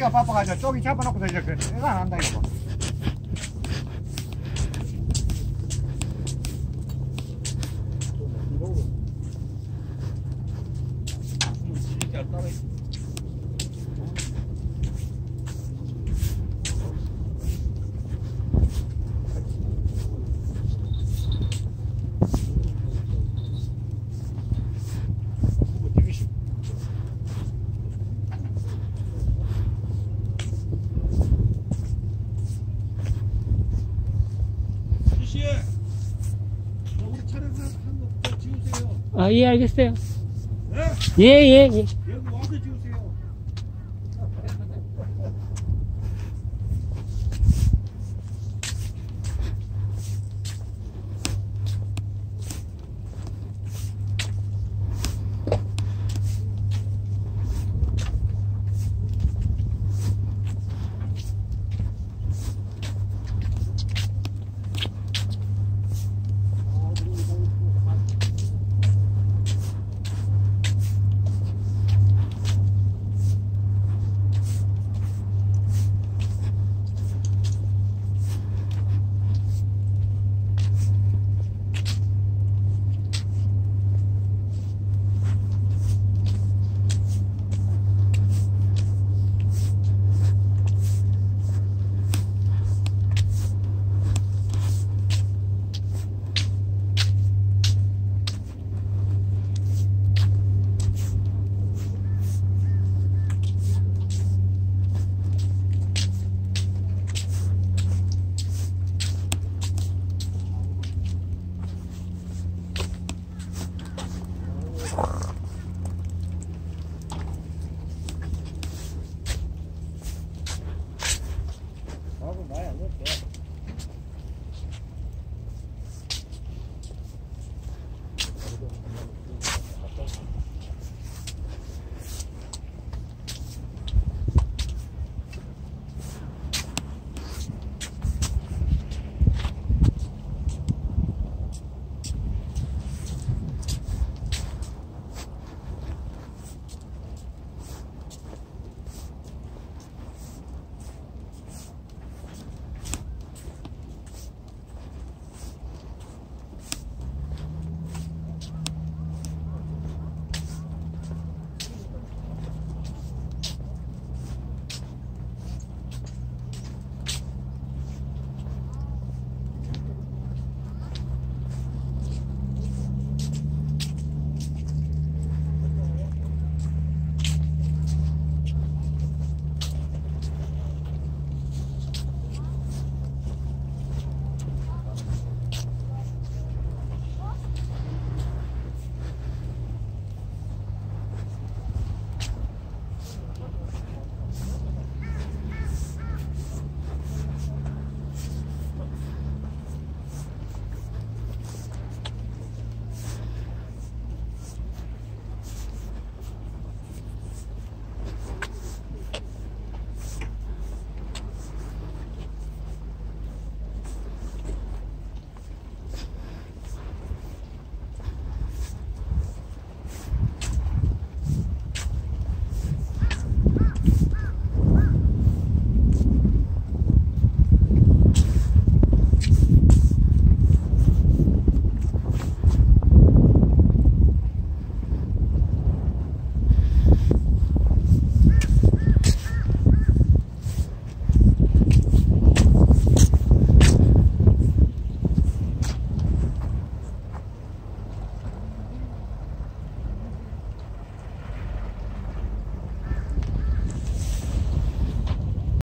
아저씨가 바빠가지고 쪼기 잡아놓고서 이제 그 애가 안 한다 이거. 아 아, 예, 알겠어요. 네? 예, 예, 예. for him.